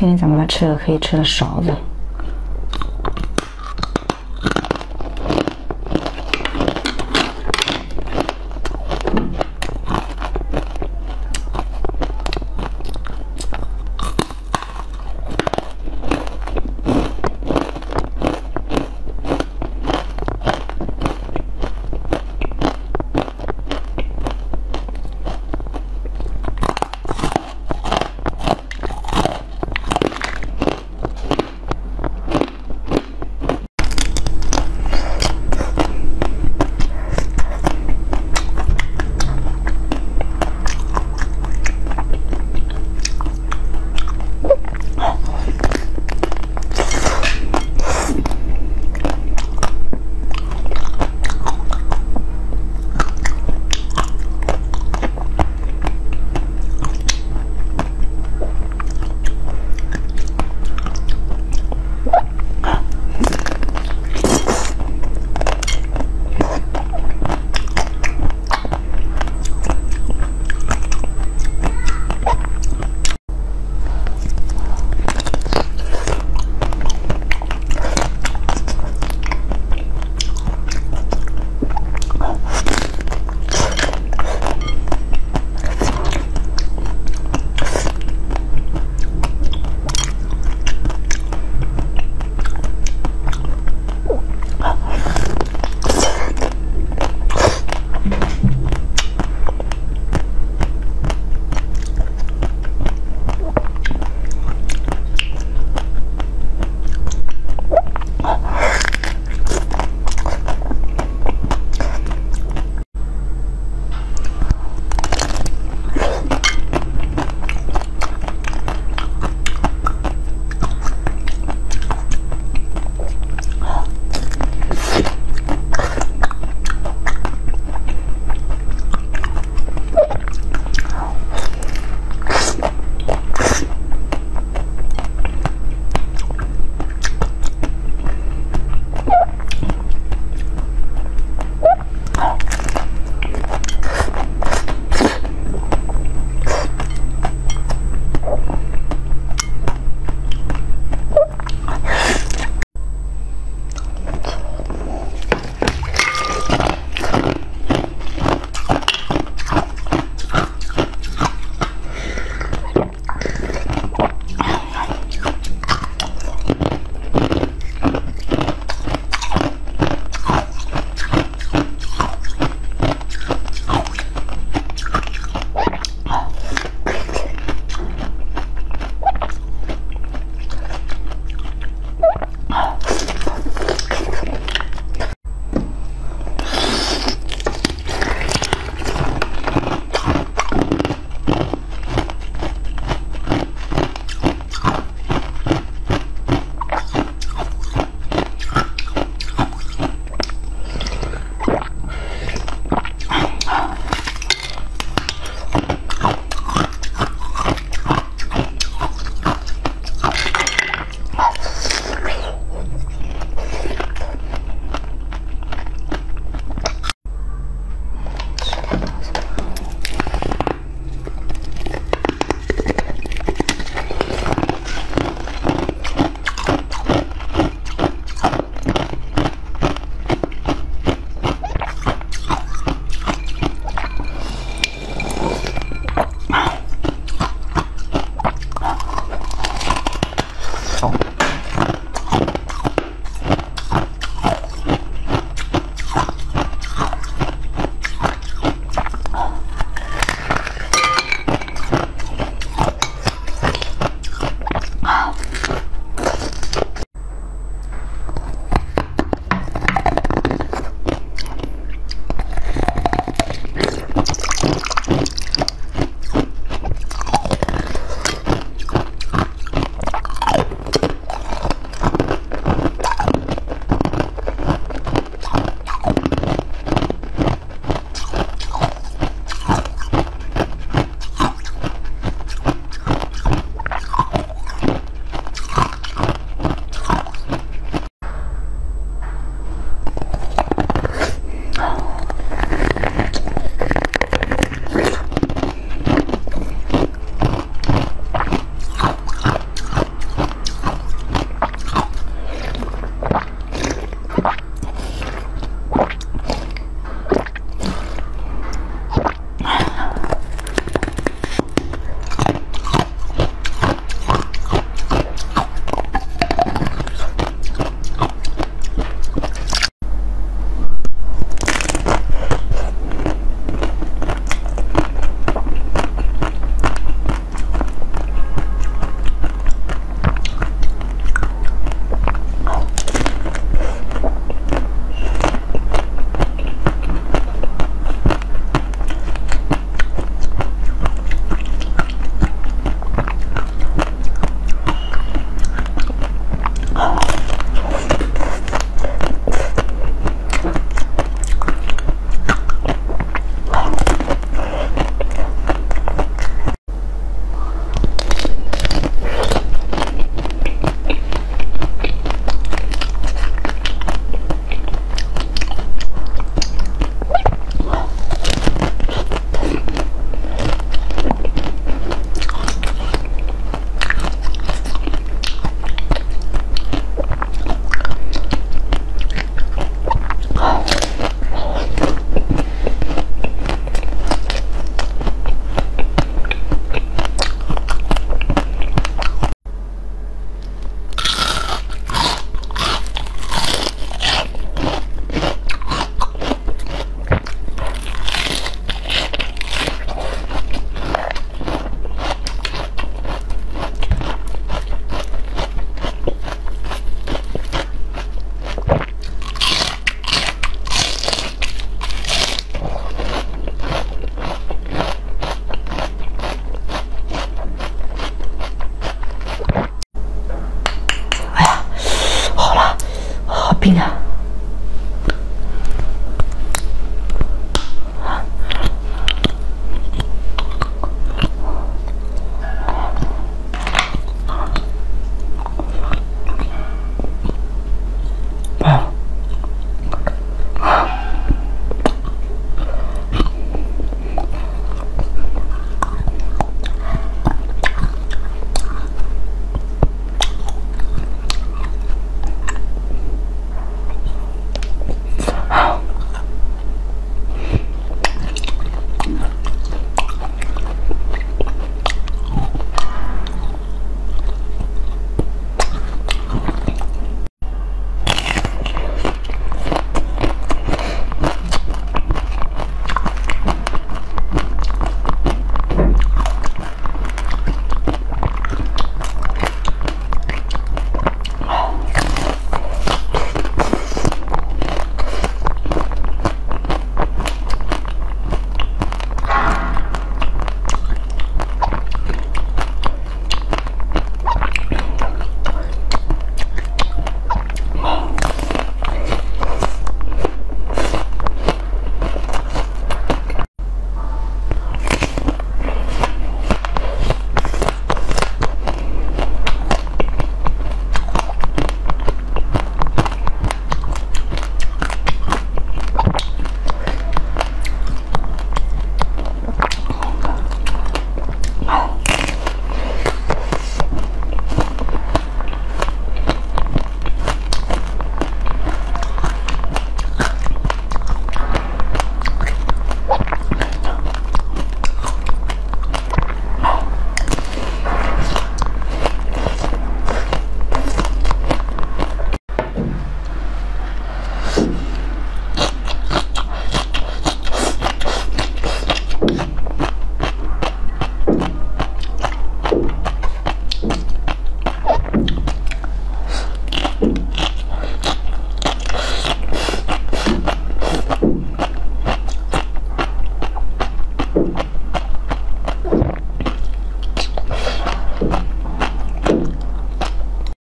今天咱们来吃个可以吃的勺子